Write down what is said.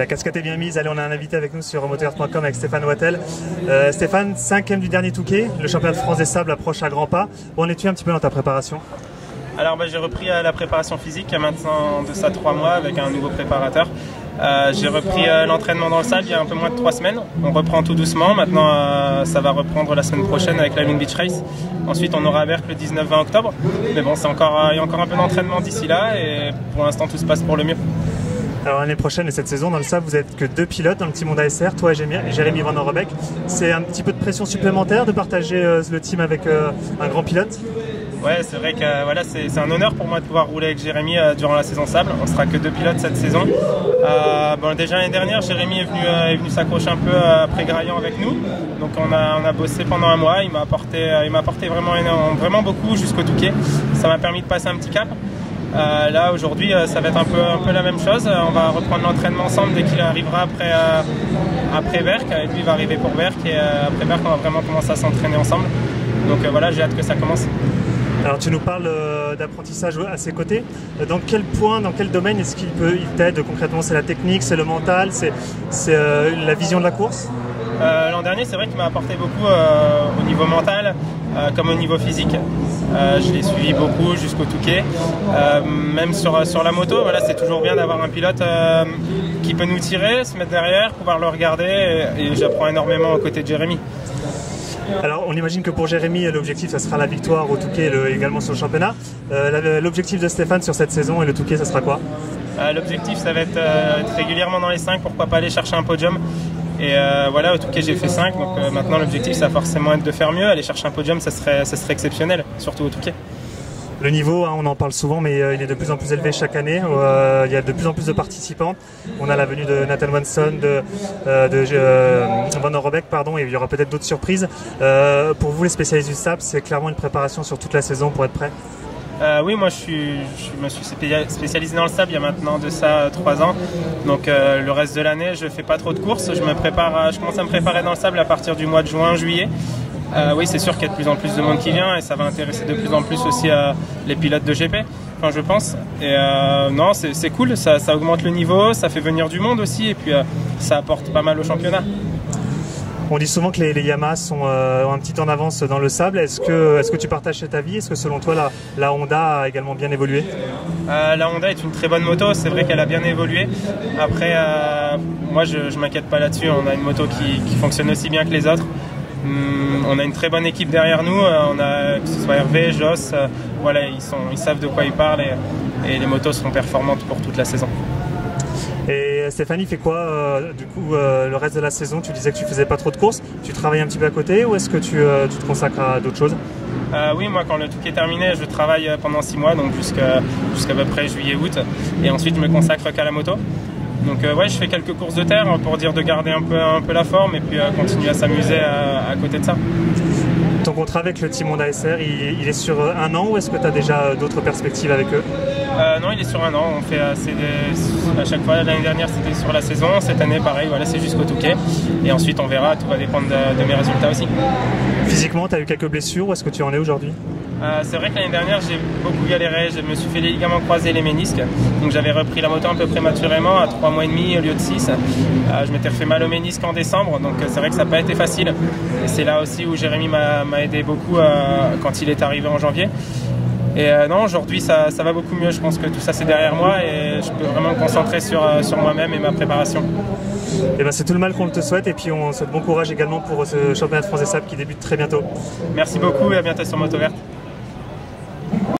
La casquette est bien mise. Allez, on a un invité avec nous sur motovert.com avec Stéphane Wattel. Euh, Stéphane, cinquième du dernier Touquet. Le championnat de France des sables approche à grands pas. Où en es-tu un petit peu dans ta préparation? Alors, bah, j'ai repris euh, la préparation physique il y a maintenant de ça trois mois avec un nouveau préparateur. Euh, j'ai repris l'entraînement dans le sable il y a un peu moins de trois semaines. On reprend tout doucement. Maintenant, ça va reprendre la semaine prochaine avec la Lune Beach Race. Ensuite, on aura Berck le 19-20 octobre. Mais bon, c'est il y a encore un peu d'entraînement d'ici là et pour l'instant, tout se passe pour le mieux. Alors l'année prochaine et cette saison dans le sable, vous êtes que deux pilotes dans le team Honda SR, toi et Jérémy- Van Orbeck. C'est un petit peu de pression supplémentaire de partager euh, le team avec euh, un grand pilote? Ouais, c'est vrai que euh, voilà, c'est un honneur pour moi de pouvoir rouler avec Jérémy durant la saison sable. On sera que deux pilotes cette saison. Bon, déjà l'année dernière, Jérémy est venu, venu s'accrocher un peu après Graillon avec nous. Donc on a, on a bossé pendant un mois. Il m'a apporté, il apporté vraiment, vraiment beaucoup jusqu'au Touquet. Ça m'a permis de passer un petit cap. Euh, là aujourd'hui, euh, ça va être un peu, la même chose. Euh, on va reprendre l'entraînement ensemble dès qu'il arrivera après, après Berck. Et lui va arriver pour Berck et après Berck, on va vraiment commencer à s'entraîner ensemble. Donc voilà, j'ai hâte que ça commence. Alors tu nous parles d'apprentissage à ses côtés. Dans quel point, dans quel domaine est-ce qu'il peut, il t'aide concrètement? C'est la technique, c'est le mental, c'est la vision de la course? Euh, L'an dernier, c'est vrai qu'il m'a apporté beaucoup euh, au niveau mental euh, comme au niveau physique. Je l'ai suivi beaucoup jusqu'au Touquet. Même sur, sur la moto, voilà, c'est toujours bien d'avoir un pilote qui peut nous tirer, se mettre derrière, pouvoir le regarder. Et, et j'apprends énormément aux côtés de Jérémy. Alors on imagine que pour Jérémy, l'objectif, ça sera la victoire au Touquet et le- également sur le championnat. L'objectif de Stéphane sur cette saison et le Touquet, ça sera quoi? L'objectif, ça va être euh, être régulièrement dans les 5, pourquoi pas aller chercher un podium. Et euh, voilà, au Touquet, j'ai fait 5, donc euh, maintenant l'objectif, ça va forcément être de faire mieux. Aller chercher un podium, ça serait, ça serait exceptionnel, surtout au Touquet. Le niveau, hein, on en parle souvent, mais euh, il est de plus en plus élevé chaque année. Il y a de plus en plus de participants. On a la venue de Nathan Wanson, de, euh, Van Orbeck, pardon, et il y aura peut-être d'autres surprises. Pour vous, les spécialistes du SAP, c'est clairement une préparation sur toute la saison pour être prêt. Euh, oui, moi je, me suis spécia- spécialisé dans le sable il y a maintenant de ça 3 ans. Donc euh, le reste de l'année, je fais pas trop de courses. Je, commence à me préparer dans le sable à partir du mois de juin, juillet. Euh, oui, c'est sûr qu'il y a de plus en plus de monde qui vient et ça va intéresser de plus en plus aussi euh, les pilotes de GP, enfin, je pense. Et euh, non, c'est cool, ça, augmente le niveau, ça fait venir du monde aussi et puis euh, ça apporte pas mal au championnat. On dit souvent que les, Yamaha sont euh, un petit temps en avance dans le sable. Est-ce que, est-ce que tu partages cet avis? Est-ce que selon toi, la, Honda a également bien évolué? Euh, la Honda est une très bonne moto, c'est vrai qu'elle a bien évolué. Après, euh, moi je ne m'inquiète pas là-dessus, on a une moto qui, fonctionne aussi bien que les autres. Hum, on a une très bonne équipe derrière nous, on a, que ce soit Hervé, Joss, voilà, ils, savent de quoi ils parlent et les motos seront performantes pour toute la saison. Et Stéphanie fait quoi euh, du coup euh, le reste de la saison? Tu disais que tu faisais pas trop de courses. Tu travailles un petit peu à côté ou est-ce que tu, euh, te consacres à d'autres choses? Euh, oui, moi quand le Touquet est terminé, je travaille euh, pendant 6 mois, donc jusqu'à peu près juillet-août, et ensuite je me consacre qu'à la moto. Donc euh, ouais, je fais quelques courses de terre pour dire de garder un peu, la forme et puis euh, continuer à s'amuser à côté de ça. Ton contrat avec le team Honda SR, il, il est sur euh, un an ou est-ce que tu as déjà euh, d'autres perspectives avec eux? Euh, non, il est sur un an. On fait des- à chaque fois. L'année dernière, c'était sur la saison. Cette année, pareil. Voilà, c'est jusqu'au Touquet. Et ensuite, on verra. Tout va dépendre de, de mes résultats aussi. Physiquement, tu as eu quelques blessures ou est-ce que tu en es aujourd'hui? Euh, c'est vrai que l'année dernière, j'ai beaucoup galéré. Je me suis fait les ligaments croisés, et les ménisques. Donc, j'avais repris la moto un peu prématurément à 3 mois et demi au lieu de 6. Euh, je m'étais refait mal au ménisque en décembre. Donc, euh, c'est vrai que ça n'a pas été facile. Et c'est là aussi où Jérémy m'a aidé beaucoup euh, quand il est arrivé en janvier. Et non, aujourd'hui ça, ça va beaucoup mieux. Je pense que tout ça c'est derrière moi et je peux vraiment me concentrer sur, sur moi-même et ma préparation. Eh ben, c'est tout le mal qu'on te souhaite et puis on souhaite bon courage également pour ce championnat de France des sables qui débute très bientôt. Merci beaucoup et à bientôt sur Moto Verte.